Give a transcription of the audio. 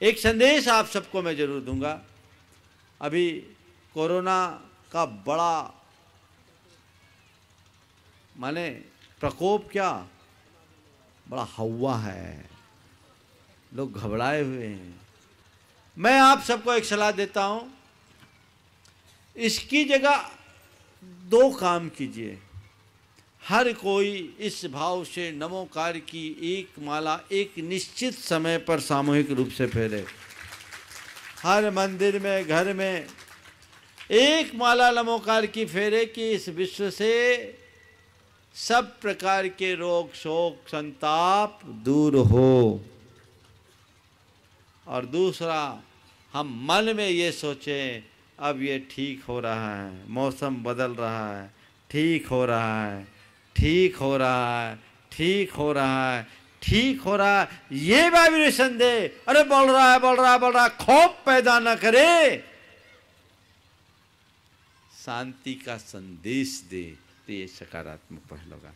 एक संदेश आप सबको मैं ज़रूर दूँगा। अभी कोरोना का बड़ा माने प्रकोप क्या? बड़ा हवा है। लोग घबराए हुए हैं। मैं आप सबको एक सलाह देता हूँ, इसकी जगह दो काम कीजिए। हर कोई इस भाव से नमोकार की एक माला एक निश्चित समय पर सामूहिक रूप से फेरे हर मंदिर में, घर में एक माला नमोकार की फेरे कि इस विश्व से सब प्रकार के रोग, शोक, संताप दूर हो। और दूसरा, हम मन में ये सोचें, अब ये ठीक हो रहा है, मौसम बदल रहा है, ठीक हो रहा है। ठीक हो रहा है, ठीक हो रहा है, ठीक हो रहा है, ये वाइब्रेशन दे अरे बोल रहा है, बोल रहा है, बोल रहा है पैदा ना करे। शांति का संदेश दे तो ये सकारात्मक पहल होगा